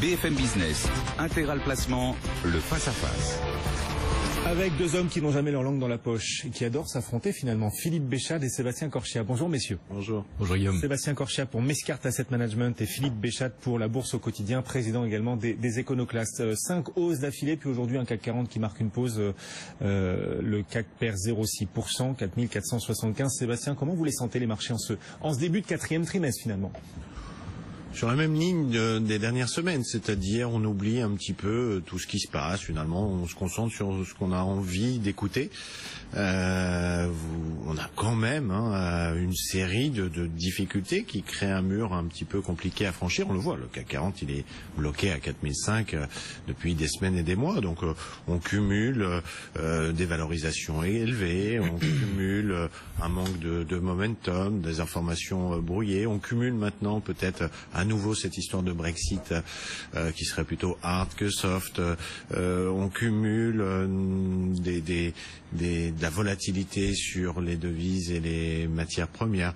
BFM Business, intégral placement, le face-à-face. Avec deux hommes qui n'ont jamais leur langue dans la poche et qui adorent s'affronter finalement, Philippe Béchade et Sébastien Corchia. Bonjour messieurs. Bonjour. Bonjour Guillaume. Sébastien Corchia pour Mescart Asset Management et Philippe Béchade pour la Bourse au quotidien, président également des, des Éconoclastes. Euh, cinq hausses d'affilée, puis aujourd'hui un CAC 40 qui marque une pause. Euh, euh, le CAC perd 0,6%, 4475. Sébastien, comment vous les sentez les marchés en ce, en ce début de quatrième trimestre finalement? Sur la même ligne de, des dernières semaines, c'est-à-dire on oublie un petit peu tout ce qui se passe. Finalement, on se concentre sur ce qu'on a envie d'écouter. Euh, on a quand même hein, une série de, de, difficultés qui créent un mur un petit peu compliqué à franchir. On le voit, le CAC 40 il est bloqué à 4005 euh, depuis des semaines et des mois. Donc euh, on cumule euh, des valorisations élevées, on cumule un manque de, de momentum, des informations brouillées, on cumule maintenant peut-être un à nouveau cette histoire de Brexit euh, qui serait plutôt hard que soft. Euh, on cumule euh, des, des, des, de la volatilité sur les devises et les matières premières.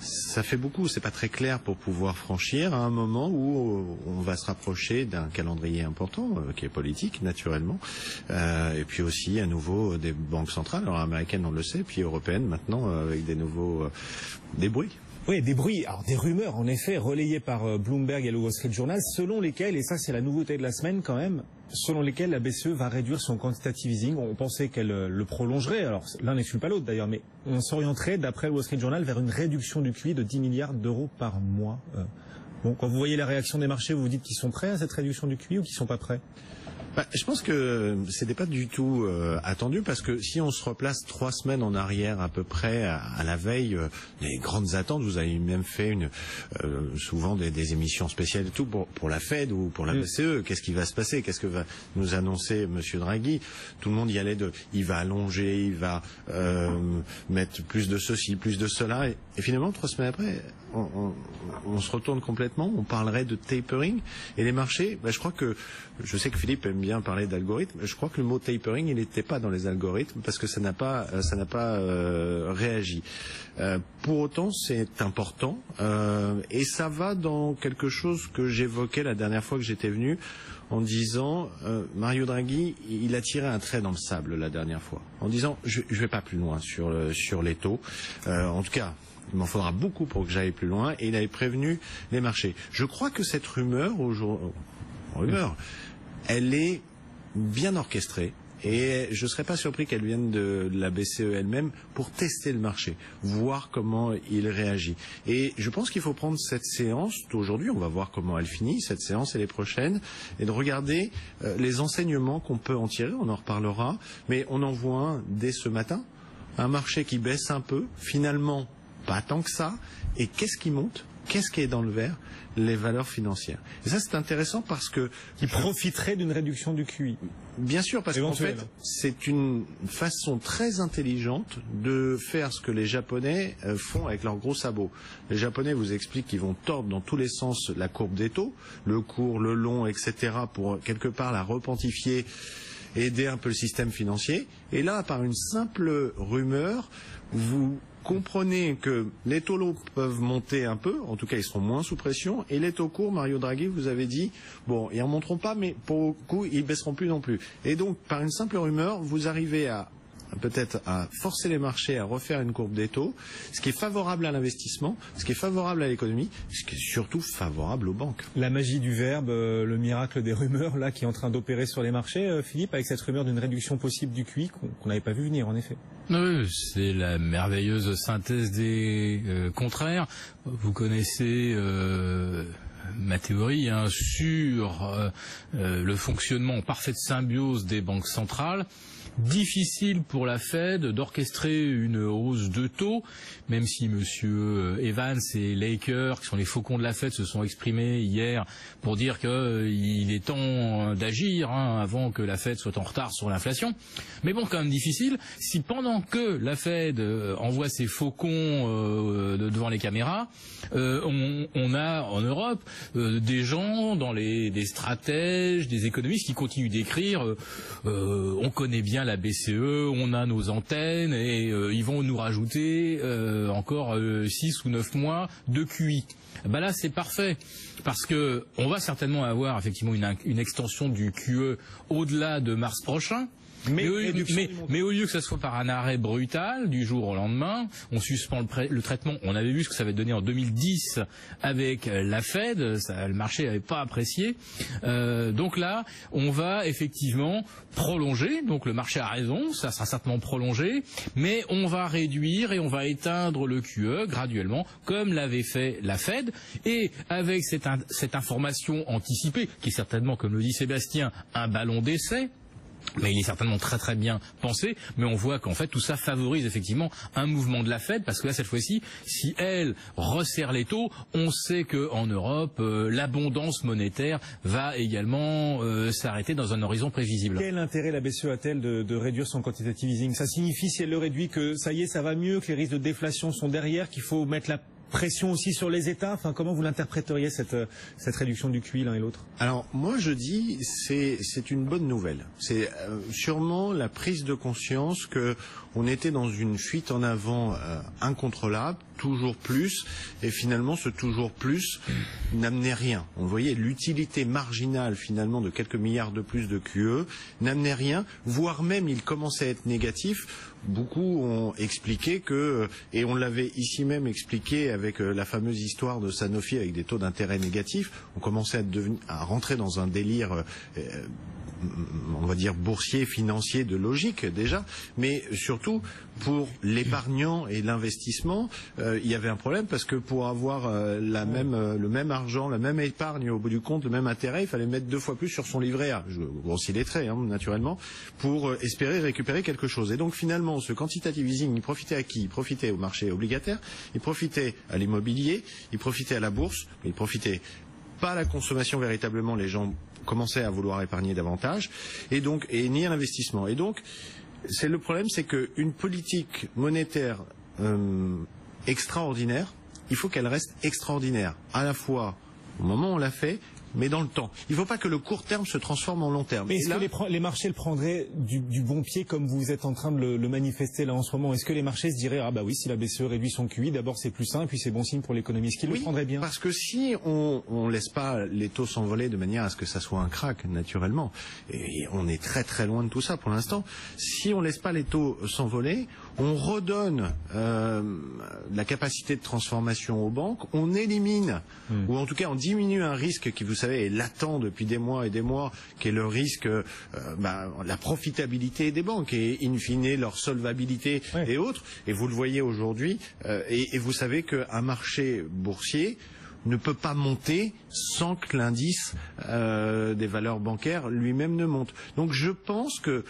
Ça fait beaucoup, c'est pas très clair pour pouvoir franchir à un moment où on va se rapprocher d'un calendrier important euh, qui est politique naturellement, euh, et puis aussi à nouveau des banques centrales, alors américaines on le sait, puis européennes maintenant euh, avec des nouveaux des bruits. Oui, des bruits, alors des rumeurs en effet relayées par euh, Bloomberg et le Wall Street Journal, selon lesquelles, et ça c'est la nouveauté de la semaine quand même, selon lesquelles la BCE va réduire son quantitative easing. On pensait qu'elle euh, le prolongerait, alors l'un n'exclut pas l'autre d'ailleurs, mais on s'orienterait, d'après le Wall Street Journal, vers une réduction du QI de 10 milliards d'euros par mois. Euh, bon, quand vous voyez la réaction des marchés, vous vous dites qu'ils sont prêts à cette réduction du QI ou qu'ils sont pas prêts? Bah, je pense que c'était pas du tout euh, attendu parce que si on se replace trois semaines en arrière à peu près à, à la veille euh, des grandes attentes, vous avez même fait une euh, souvent des, des, émissions spéciales et tout pour, pour la Fed ou pour la BCE. Qu'est-ce qui va se passer? Qu'est-ce que va nous annoncer Monsieur Draghi? Tout le monde y allait de, il va allonger, il va euh, mettre plus de ceci, plus de cela, et, et finalement trois semaines après, on, on, on, se retourne complètement. On parlerait de tapering et les marchés. Bah, je crois que je sais que Philippe aime bien parler d'algorithmes. Je crois que le mot tapering, il n'était pas dans les algorithmes parce que ça n'a pas, euh, ça n'a pas euh, réagi. Euh, pour autant, c'est important et ça va dans quelque chose que j'évoquais la dernière fois que j'étais venu en disant Mario Draghi, il a tiré un trait dans le sable la dernière fois, en disant je, je vais pas plus loin sur sur les taux. en tout cas, il m'en faudra beaucoup pour que j'aille plus loin et il avait prévenu les marchés. Je crois que cette rumeur aujourd'hui, rumeur, elle est bien orchestrée. Et je ne serais pas surpris qu'elle vienne de la BCE elle-même pour tester le marché, voir comment il réagit. Et je pense qu'il faut prendre cette séance d'aujourd'hui, on va voir comment elle finit, cette séance et les prochaines, et de regarder euh, les enseignements qu'on peut en tirer, on en reparlera, mais on en voit dès ce matin, un marché qui baisse un peu, finalement pas tant que ça, et qu'est-ce qui monte? Qu'est-ce qui est dans le vert Les valeurs financières. Et ça, c'est intéressant parce que... Qui profiterait d'une réduction du QI. Bien sûr, parce qu'en fait, c'est une façon très intelligente de faire ce que les Japonais euh, font avec leurs gros sabots. Les Japonais vous expliquent qu'ils vont tordre dans tous les sens la courbe des taux, le court, le long, etc., pour quelque part la repentifier aider un peu le système financier. Et là, par une simple rumeur, vous comprenez que les taux longs peuvent monter un peu, en tout cas ils seront moins sous pression, et les taux courts, Mario Draghi vous avez dit, bon, ils ne remonteront pas, mais pour le coup, ils baisseront plus non plus. Et donc, par une simple rumeur, vous arrivez à peut-être à forcer les marchés à refaire une courbe des taux, ce qui est favorable à l'investissement, ce qui est favorable à l'économie, ce qui est surtout favorable aux banques. La magie du verbe, euh, le miracle des rumeurs, là, qui est en train d'opérer sur les marchés, euh, Philippe, avec cette rumeur d'une réduction possible du QI qu'on n'avait pas vu venir, en effet. Oui, c'est la merveilleuse synthèse des euh, contraires. Vous connaissez euh, ma théorie hein, sur euh, le fonctionnement en parfaite symbiose des banques centrales difficile pour la Fed d'orchestrer une hausse de taux, même si Monsieur Evans et Laker, qui sont les faucons de la Fed, se sont exprimés hier pour dire qu'il euh, est temps d'agir hein, avant que la Fed soit en retard sur l'inflation. Mais bon, quand même difficile. Si pendant que la Fed euh, envoie ses faucons euh, devant les caméras, on, a en Europe des gens, des stratèges, des économistes qui continuent d'écrire. on connaît bien la BCE, on a nos antennes et ils vont nous rajouter encore 6 ou 9 mois de QI. Bah là, c'est parfait parce que on va certainement avoir effectivement une, une extension du QE au-delà de mars prochain. Mais, au, lieu que ce soit par un arrêt brutal du jour au lendemain, on suspend le, traitement. On avait vu ce que ça avait donné en 2010 avec la Fed. Ça, le marché n'avait pas apprécié. Euh, donc là, on va effectivement prolonger. Donc le marché a raison, ça sera certainement prolongé, mais on va réduire et on va éteindre le QE graduellement, comme l'avait fait la Fed. Et avec cette, cette information anticipée, qui est certainement, comme le dit Sébastien, un ballon d'essai, mais il est certainement très très bien pensé, mais on voit qu'en fait tout ça favorise effectivement un mouvement de la Fed, parce que là cette fois-ci, si elle resserre les taux, on sait qu'en Europe, euh, l'abondance monétaire va également euh, s'arrêter dans un horizon prévisible. Quel intérêt la BCE a-t-elle de, de, réduire son quantitative easing? Ça signifie, si elle le réduit, que ça y est, ça va mieux, que les risques de déflation sont derrière, qu'il faut mettre la pression aussi sur les États Enfin, comment vous l'interpréteriez cette, euh, cette réduction du QI l'un et l'autre? Alors, moi, je dis c'est c'est une bonne nouvelle. C'est euh, sûrement la prise de conscience que on était dans une fuite en avant euh, incontrôlable, toujours plus, et finalement ce toujours plus n'amenait rien. On voyait l'utilité marginale finalement de quelques milliards de plus de QE n'amenait rien, voire même il commençait à être négatif beaucoup ont expliqué que, euh, et on l'avait ici même expliqué avec euh, la fameuse histoire de Sanofi avec des taux d'intérêt négatifs, on commençait à, devenir, à rentrer dans un délire euh, on va dire boursier, financier, de logique déjà, mais surtout pour l'épargnant et l'investissement, euh, il y avait un problème parce que pour avoir euh, la même, euh, le même argent, la même épargne au bout du compte, le même intérêt, il fallait mettre deux fois plus sur son livret A. Je grossis les traits, hein, naturellement, pour espérer récupérer quelque chose. Et donc finalement, ce quantitative easing, il profitait à qui? Il profitait au marché obligataire, il profitait à l'immobilier, il profitait à la bourse, il profitait pas la consommation véritablement. Les gens commençaient à vouloir épargner davantage, et donc et ni l'investissement. Et donc, le problème, c'est qu'une politique monétaire euh, extraordinaire, il faut qu'elle reste extraordinaire, à la fois au moment où on l'a fait, mais dans le temps. Il ne faut pas que le court terme se transforme en long terme. Mais est-ce que les, marchés le prendraient du, bon pied comme vous êtes en train de le, manifester là en ce moment? Est-ce que les marchés se diraient ah bah oui si la BCE réduit son QI d'abord c'est plus sain puis c'est bon signe pour l'économie Est-ce qu'ils le prendraient bien? Parce que si on ne laisse pas les taux s'envoler de manière à ce que ça soit un crack naturellement, et on est très très loin de tout ça pour l'instant, si on ne laisse pas les taux s'envoler, on redonne euh, la capacité de transformation aux banques, on élimine, hmm. ou en tout cas on diminue un risque qui, vous savez, est latent depuis des mois et des mois, qui est le risque, euh, bah, la profitabilité des banques et in fine leur solvabilité et autres. Et vous le voyez aujourd'hui, euh, et, et, vous savez qu'un marché boursier ne peut pas monter sans que l'indice euh, des valeurs bancaires lui-même ne monte. Donc je pense que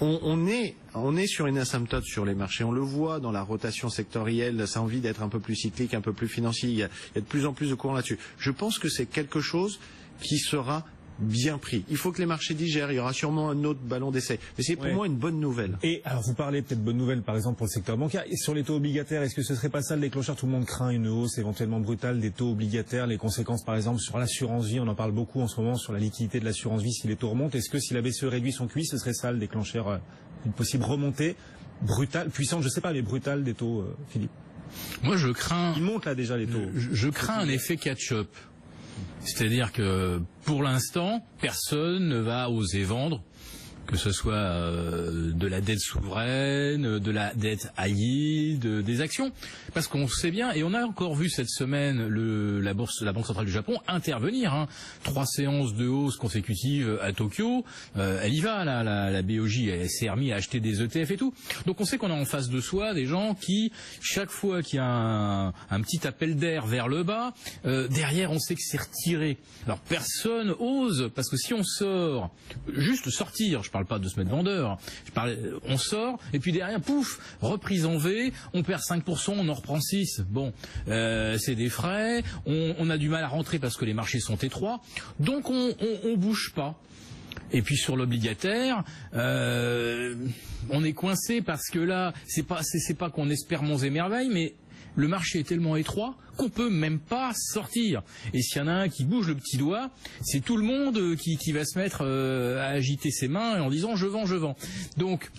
on, est, on est sur une asymptote sur les marchés. On le voit dans la rotation sectorielle. Ça a envie d'être un peu plus cyclique, un peu plus financier. Il y a, il y a de plus en plus de courants là-dessus. Je pense que c'est quelque chose qui sera bien pris. Il faut que les marchés digèrent. Il y aura sûrement un autre ballon d'essai. Mais c'est pour moi une bonne nouvelle. Et alors vous parlez peut-être de bonne nouvelle par exemple pour le secteur bancaire. Et sur les taux obligataires, est-ce que ce serait pas ça le déclencheur? Tout le monde craint une hausse éventuellement brutale des taux obligataires, les conséquences par exemple sur l'assurance vie. On en parle beaucoup en ce moment sur la liquidité de l'assurance vie si les taux remontent. Est-ce que si la BCE réduit son QI, ce serait ça le déclencheur euh, Une possible remontée brutale, puissante, je sais pas, mais brutale des taux, euh, Philippe Moi je crains. Il monte là déjà les taux. je crains un effet catch-up. C'est-à-dire que pour l'instant, personne ne va oser vendre que ce soit euh, de la dette souveraine, de la dette haïe, de, des actions, parce qu'on sait bien, et on a encore vu cette semaine le, la bourse, la banque centrale du Japon intervenir. Hein. Trois séances de hausse consécutives à Tokyo, euh, elle y va, là, la, la BOJ, elle s'est remis à acheter des ETF et tout. Donc on sait qu'on a en face de soi des gens qui, chaque fois qu'il y a un, un petit appel d'air vers le bas, euh, derrière on sait que c'est retiré. Alors personne ose, parce que si on sort, juste sortir, parle pas de se mettre vendeur. Je parle, on sort et puis derrière, pouf, reprise en V, on perd 5%, on en reprend 6. Bon, euh, c'est des frais, on, a du mal à rentrer parce que les marchés sont étroits, donc on, on, bouge pas. Et puis sur l'obligataire, euh, on est coincé parce que là, c'est pas c'est pas qu'on espère monts et merveilles, mais le marché est tellement étroit qu'on peut même pas sortir. Et s'il y en a un qui bouge le petit doigt, c'est tout le monde euh, qui, qui va se mettre euh, à agiter ses mains en disant je vends, je vends. Donc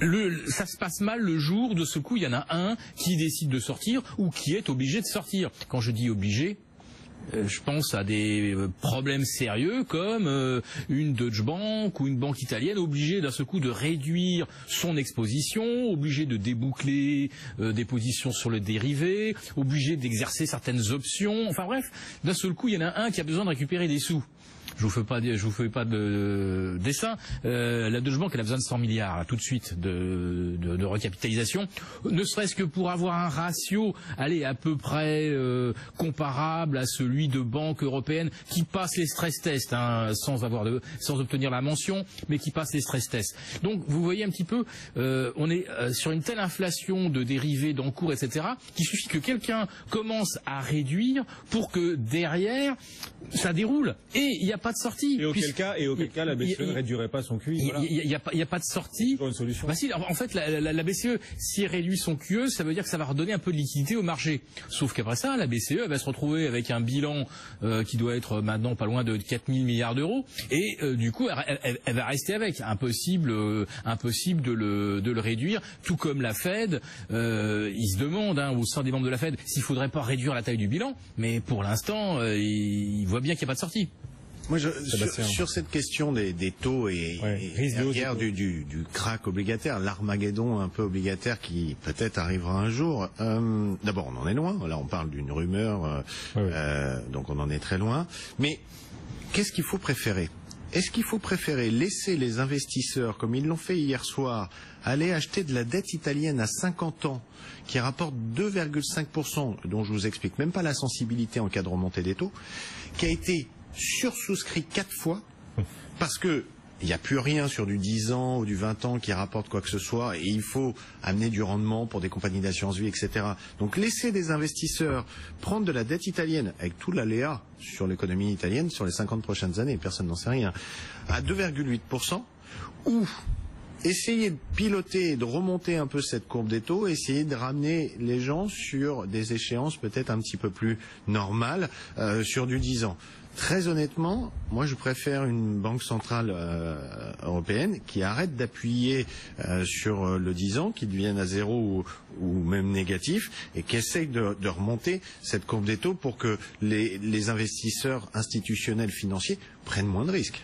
le, ça se passe mal le jour de ce coup, il y en a un qui décide de sortir ou qui est obligé de sortir. Quand je dis obligé, je pense à des euh, problèmes sérieux comme euh, une Deutsche Bank ou une banque italienne obligée d'un seul coup de réduire son exposition, obligée de déboucler des positions sur le dérivé, obligée d'exercer certaines options. Enfin bref, d'un seul coup, il y en a un qui a besoin de récupérer des sous je vous fais pas, je vous fais pas de, dessin. Euh, la Deutsche Bank, a besoin de 100 milliards tout de suite de, recapitalisation, ne serait-ce que pour avoir un ratio, allez, à peu près euh, comparable à celui de banques européennes qui passent les stress tests, hein, sans avoir de, sans obtenir la mention, mais qui passent les stress tests. Donc, vous voyez un petit peu, euh, on est sur une telle inflation de dérivés, d'encours, etc., qu'il suffit que quelqu'un commence à réduire pour que derrière ça déroule. Et il n'y a pas de sortie. Et auquel cas, et auquel cas, la BCE ne réduirait pas son QE. Il n'y a, a, pas de sortie. Une solution. Bah si, en fait, la, la, la, BCE, si elle réduit son QE, ça veut dire que ça va redonner un peu de liquidité au marché. Sauf qu'après ça, la BCE elle va se retrouver avec un bilan euh, qui doit être maintenant pas loin de 4 000 milliards d'euros, et euh, du coup, elle, elle, elle, va rester avec. Impossible, euh, impossible de le, de le réduire. Tout comme la Fed, euh, il se demande hein, au sein des membres de la Fed s'il faudrait pas réduire la taille du bilan, mais pour l'instant, euh, il, il voit bien qu'il n'y a pas de sortie. Moi, je, sur, sur, cette question des, des taux et, ouais, et du, du, du, crack obligataire, l'armageddon un peu obligataire qui peut-être arrivera un jour. Euh, D'abord, on en est loin. Là, on parle d'une rumeur, euh, ouais. euh, donc on en est très loin. Mais qu'est-ce qu'il faut préférer? Est-ce qu'il faut préférer laisser les investisseurs, comme ils l'ont fait hier soir, aller acheter de la dette italienne à 50 ans qui rapporte 2,5%, dont je vous explique même pas la sensibilité en cas de remontée des taux, qui a été sursouscrit quatre fois parce que il n'y a plus rien sur du 10 ans ou du 20 ans qui rapporte quoi que ce soit et il faut amener du rendement pour des compagnies d'assurance vie, etc. Donc laisser des investisseurs prendre de la dette italienne avec tout l'aléa sur l'économie italienne sur les 50 prochaines années, personne n'en sait rien, à 2,8% ou essayer de piloter et de remonter un peu cette courbe des taux, essayer de ramener les gens sur des échéances peut-être un petit peu plus normales euh, sur du 10 ans. Très honnêtement, moi je préfère une banque centrale euh, européenne qui arrête d'appuyer euh, sur le 10 ans, qui devienne à zéro ou, même négatif, et qui essaye de, remonter cette courbe des taux pour que les investisseurs institutionnels financiers prennent moins de risques.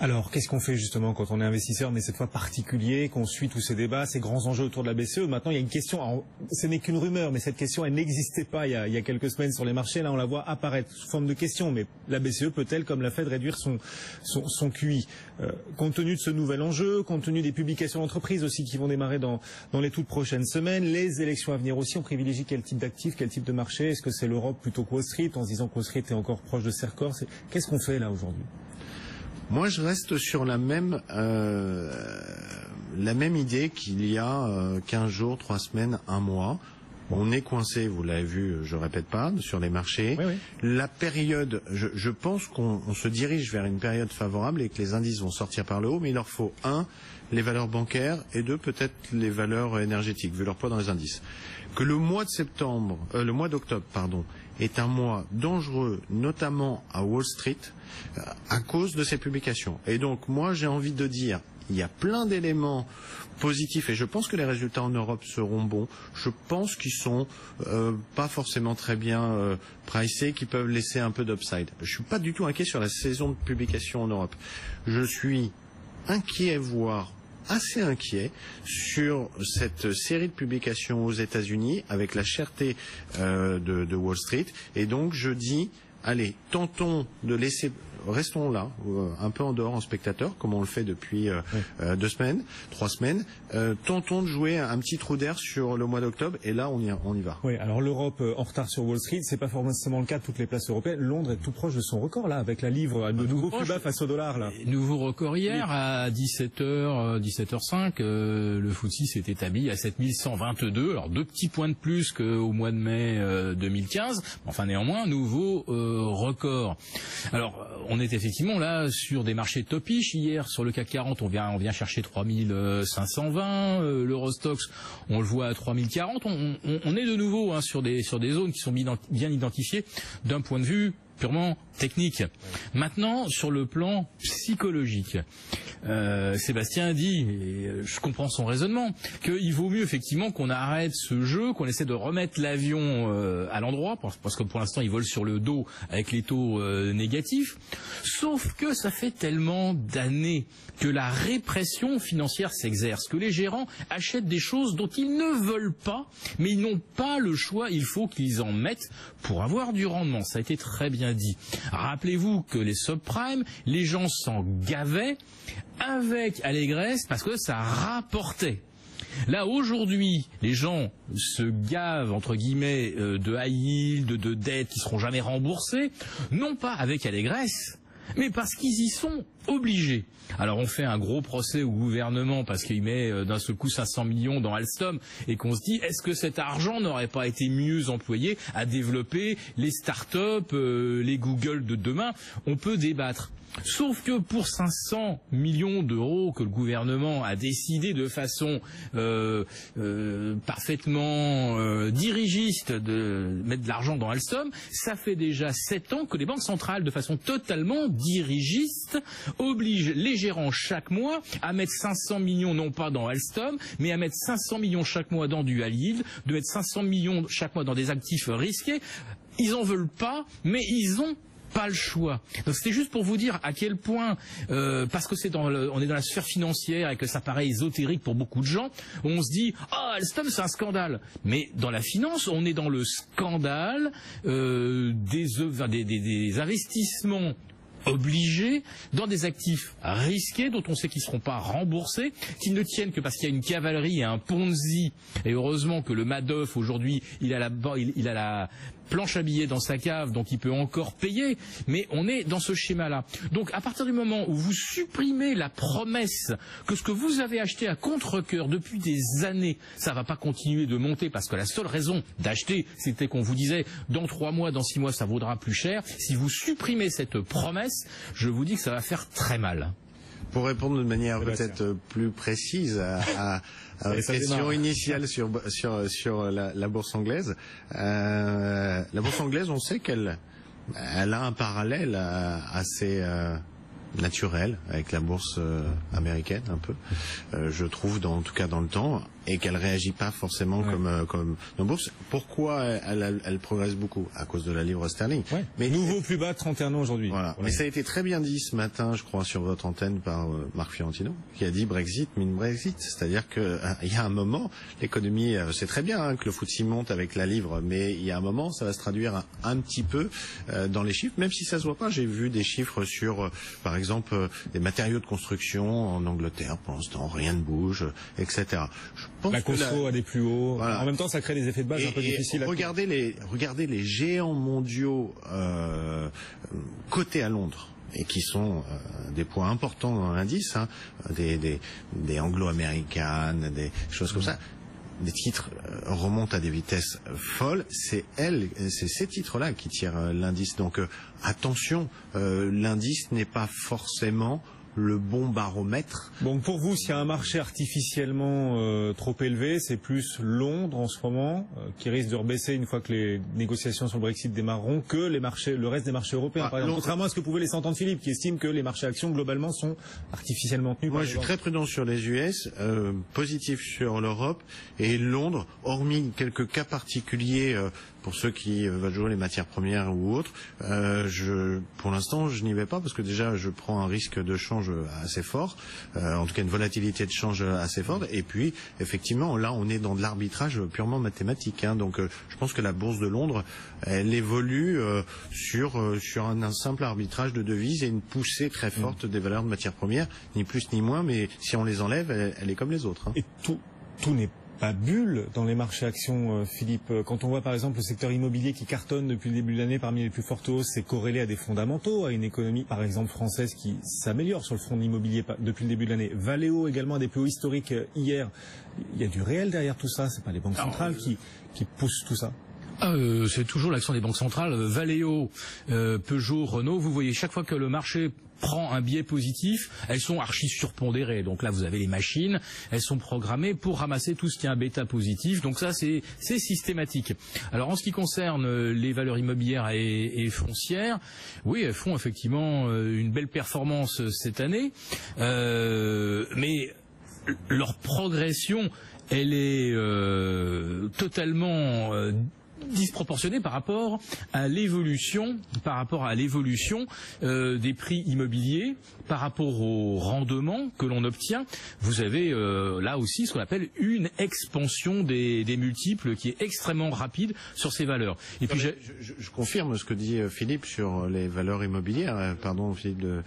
Alors, qu'est-ce qu'on fait justement quand on est investisseur, mais cette fois particulier, qu'on suit tous ces débats, ces grands enjeux autour de la BCE? Maintenant, il y a une question, ce n'est qu'une rumeur, mais cette question, n'existait pas il y, a, quelques semaines sur les marchés. Là, on la voit apparaître sous forme de question, mais la BCE peut-elle, comme la Fed, réduire son, son, QI? Euh, Compte tenu de ce nouvel enjeu, compte tenu des publications d'entreprises aussi qui vont démarrer dans, les toutes prochaines semaines, les élections à venir aussi, on privilégie quel type d'actifs, quel type de marché? Est-ce que c'est l'Europe plutôt que Wall Street, en se disant que Wall Street est encore proche de Cercor Qu'est-ce qu'on fait là aujourd'hui? Moi, je reste sur la même euh, la même idée qu'il y a euh, 15 jours, 3 semaines, un mois. On est coincé, vous l'avez vu, je répète pas, sur les marchés. Oui, oui. La période, je, je pense qu'on se dirige vers une période favorable et que les indices vont sortir par le haut, mais il leur faut un, les valeurs bancaires et deux, peut-être les valeurs énergétiques, vu leur poids dans les indices. Que le mois de septembre, euh, le mois d'octobre, pardon, est un mois dangereux, notamment à Wall Street, à cause de ces publications. Et donc, moi, j'ai envie de dire, il y a plein d'éléments positifs et je pense que les résultats en Europe seront bons. Je pense qu'ils sont euh, pas forcément très bien euh, pricés, qui peuvent laisser un peu d'upside. Je suis pas du tout inquiet sur la saison de publication en Europe. Je suis inquiet, voire assez inquiet sur cette série de publications aux États-Unis avec la cherté euh, de, de Wall Street. Et donc, je dis, allez, tentons de laisser restons là, euh, un peu en dehors en spectateur, comme on le fait depuis euh, oui. euh, deux semaines, trois semaines. Euh, tentons de jouer un petit trou d'air sur le mois d'octobre, et là, on y, on y va. Oui, alors l'Europe euh, en retard sur Wall Street, c'est pas forcément le cas de toutes les places européennes. Londres est tout proche de son record, là, avec la livre à de nouveau plus bas face au dollar, là. Nouveau record hier, à 17h, 17h05, euh, le FTSE s'est établi à 7122, alors deux petits points de plus qu'au mois de mai 2015, enfin néanmoins, nouveau record. Alors, on est effectivement là sur des marchés topiches. Hier, sur le CAC 40, on vient, on vient chercher 3520. Euh, L'Eurostox, on le voit à 3040. On, on, on est de nouveau hein, sur, des, sur des zones qui sont bien identifiées d'un point de vue purement technique. Maintenant, sur le plan psychologique, euh, Sébastien dit, et je comprends son raisonnement, qu'il vaut mieux effectivement qu'on arrête ce jeu, qu'on essaie de remettre l'avion euh, à l'endroit, parce que pour l'instant il vole sur le dos avec les taux euh, négatifs. Sauf que ça fait tellement d'années que la répression financière s'exerce, que les gérants achètent des choses dont ils ne veulent pas, mais ils n'ont pas le choix, il faut qu'ils en mettent pour avoir du rendement. Ça a été très bien Rappelez-vous que les subprimes, les gens s'en gavaient avec allégresse parce que ça rapportait. Là aujourd'hui, les gens se gavent entre guillemets euh, de high yield, de dettes qui seront jamais remboursées, non pas avec allégresse, mais parce qu'ils y sont obligés. Alors on fait un gros procès au gouvernement parce qu'il met euh, d'un seul coup 500 millions dans Alstom et qu'on se dit est-ce que cet argent n'aurait pas été mieux employé à développer les start-up, euh, les Google de demain? On peut débattre. Sauf que pour 500 millions d'euros que le gouvernement a décidé de façon euh, parfaitement dirigiste de mettre de l'argent dans Alstom, ça fait déjà sept ans que les banques centrales, de façon totalement dirigiste, obligent les gérants chaque mois à mettre 500 millions non pas dans Alstom, mais à mettre 500 millions chaque mois dans du high yield, de mettre 500 millions chaque mois dans des actifs risqués. Ils en veulent pas, mais ils ont pas le choix. Donc c'était juste pour vous dire à quel point, euh, parce que c'est dans on est dans la sphère financière et que ça paraît ésotérique pour beaucoup de gens, on se dit ah oh, Alstom c'est un scandale. Mais dans la finance, on est dans le scandale euh, des investissements obligés dans des actifs risqués dont on sait qu'ils ne seront pas remboursés, qui ne tiennent que parce qu'il y a une cavalerie et un Ponzi. Et heureusement que le Madoff aujourd'hui, il a la planche à billets dans sa cave, donc il peut encore payer. Mais on est dans ce schéma-là. Donc à partir du moment où vous supprimez la promesse que ce que vous avez acheté à contre-cœur depuis des années, ça ne va pas continuer de monter parce que la seule raison d'acheter, c'était qu'on vous disait dans trois mois, dans six mois, ça vaudra plus cher. Si vous supprimez cette promesse, je vous dis que ça va faire très mal. Pour répondre de manière peut-être plus précise à, à, la question initiale sur, sur, sur la, la bourse anglaise, euh, la bourse anglaise, on sait qu'elle elle a un parallèle assez euh, naturel avec la bourse euh, américaine un peu, euh, je trouve, dans, en tout cas dans le temps et qu'elle réagit pas forcément comme euh, comme nos bourses. Pourquoi elle, elle, elle, progresse beaucoup? À cause de la livre sterling. Ouais. Mais nouveau plus bas 31 ans aujourd'hui. Voilà. Mais ça a été très bien dit ce matin, je crois, sur votre antenne par euh, Marc Fiorentino, qui a dit Brexit mine Brexit. C'est-à-dire que euh, il y a un moment, l'économie, c'est très bien hein, que le FTSE monte avec la livre, mais il y a un moment, ça va se traduire un, un petit peu dans les chiffres, même si ça se voit pas. J'ai vu des chiffres sur, par exemple, des matériaux de construction en Angleterre. Pour l'instant, rien ne bouge, etc. Je la conso a des plus hauts. En même temps, ça crée des effets de base un peu difficiles. Regardez les, regardez les géants mondiaux euh, cotés à Londres et qui sont euh, des points importants dans l'indice, hein, des, des, des anglo-américaines, des choses comme ça des titres euh, remontent à des vitesses folles, c'est elles, c'est ces titres-là qui tirent euh, l'indice. Donc euh, attention, l'indice n'est pas forcément le bon baromètre. Bon, pour vous, s'il y a un marché artificiellement euh, trop élevé, c'est plus Londres en ce moment, euh, qui risque de rebaisser une fois que les négociations sur le Brexit démarreront, que les marchés, le reste des marchés européens. Ah, par exemple. Contrairement à ce que pouvaient les entendre Philippe, qui estime que les marchés actions globalement sont artificiellement tenus. Moi, je suis très prudent sur les US, euh, positif sur l'Europe et Londres, hormis quelques cas particuliers. Euh, pour ceux qui veulent jouer les matières premières ou autres, euh, je, pour l'instant, je n'y vais pas parce que déjà, je prends un risque de change assez fort, euh, en tout cas une volatilité de change assez forte. Et puis, effectivement, là, on est dans de l'arbitrage purement mathématique. Hein, donc, euh, je pense que la bourse de Londres, elle évolue euh, sur euh, sur un, un, simple arbitrage de devises et une poussée très forte des valeurs de matières premières, ni plus ni moins. Mais si on les enlève, elle, elle est comme les autres. Hein. Et tout tout n'est pas bulle dans les marchés actions, euh, Philippe. Quand on voit par exemple le secteur immobilier qui cartonne depuis le début de l'année parmi les plus fortes hausses, c'est corrélé à des fondamentaux, à une économie par exemple française qui s'améliore sur le front de l'immobilier depuis le début de l'année. Valeo également a des plus hauts historiques euh, hier. Il y a du réel derrière tout ça, c'est pas les banques centrales qui, qui poussent tout ça. ah, euh, C'est toujours l'action des banques centrales. Valeo, euh, Peugeot, Renault, vous voyez chaque fois que le marché prend un biais positif, elles sont archi surpondérées. Donc là, vous avez les machines, elles sont programmées pour ramasser tout ce qui est un bêta positif. Donc ça, c'est systématique. Alors en ce qui concerne euh, les valeurs immobilières et, foncières, oui, elles font effectivement une belle performance cette année, mais leur progression elle est euh, totalement euh, disproportionnée par rapport à l'évolution, par rapport à l'évolution euh, des prix immobiliers, par rapport au rendement que l'on obtient. Vous avez là aussi ce qu'on appelle une expansion des, multiples qui est extrêmement rapide sur ces valeurs. Et puis je, je, confirme ce que dit Philippe sur les valeurs immobilières. Pardon Philippe de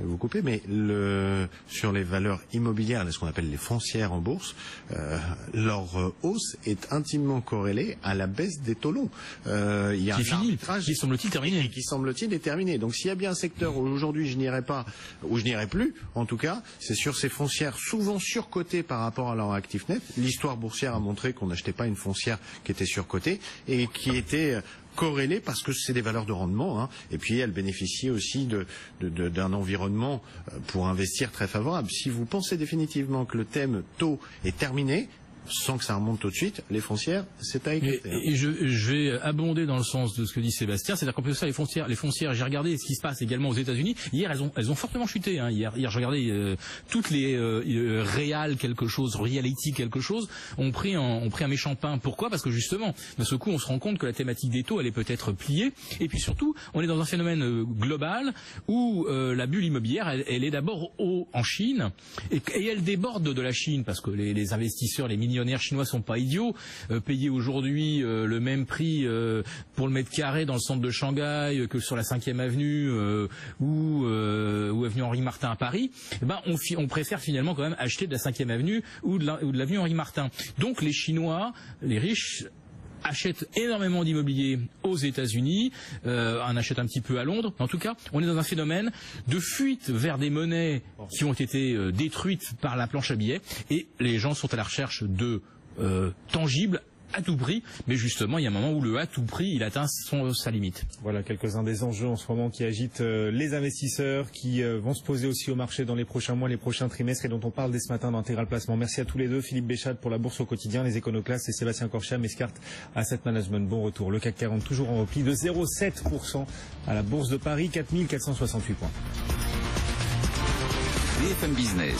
vous couper, mais le, sur les valeurs immobilières, ce qu'on appelle les foncières en bourse, euh, leur euh, hausse est intimement corrélée à la baisse des longs. Euh, il y a qui un fini, qui semble-t-il terminé. Qui semble-t-il est terminé. Donc s'il y a bien un secteur où aujourd'hui je n'irai pas, où je n'irai plus, en tout cas, c'est sur ces foncières souvent surcotées par rapport à leur actif net. L'histoire boursière a montré qu'on n'achetait pas une foncière qui était surcotée et qui était corrélées parce que c'est des valeurs de rendement, hein, et puis elles bénéficient aussi d'un de, de, environnement euh, pour investir très favorable. Si vous pensez définitivement que le thème taux est terminé, sans que ça remonte tout de suite, les foncières, c'est à écouter. Et, je, vais abonder dans le sens de ce que dit Sébastien, c'est-à-dire qu'en plus de ça, les foncières, les foncières, j'ai regardé ce qui se passe également aux États-Unis. Hier, elles ont, fortement chuté. Hein. Hier, hier, je regardais euh, toutes les euh, euh, quelque chose, reality quelque chose, ont pris un, méchant pain. Pourquoi? Parce que justement, de ce coup, on se rend compte que la thématique des taux, elle est peut-être pliée. Et puis surtout, on est dans un phénomène euh, global où la bulle immobilière, elle, est d'abord haut en Chine et, elle déborde de la Chine parce que les, les investisseurs, les millionnaires chinois sont pas idiots. Euh, payer aujourd'hui euh, le même prix euh, pour le mètre carré dans le centre de Shanghai que sur la 5e avenue ou, avenue Henri Martin à Paris, eh ben on, on, préfère finalement quand même acheter de la 5e avenue ou de l'avenue Henri Martin. Donc les Chinois, les riches achètent énormément d'immobilier aux États-Unis, euh, en achètent un petit peu à Londres. En tout cas, on est dans un phénomène de fuite vers des monnaies qui ont été euh, détruites par la planche à billets, et les gens sont à la recherche de euh, tangibles à tout prix, mais justement, il y a un moment où le à tout prix, il atteint son, sa limite. Voilà quelques-uns des enjeux en ce moment qui agitent euh, les investisseurs, qui euh, vont se poser aussi au marché dans les prochains mois, les prochains trimestres, et dont on parle dès ce matin dans Intégral Placement. Merci à tous les deux, Philippe Béchat pour la Bourse au quotidien, les éconoclastes et Sébastien Corcham, Escart Asset Management. Bon retour. Le CAC 40 toujours en repli de 0,7% à la Bourse de Paris, 4468 points. BFM Business.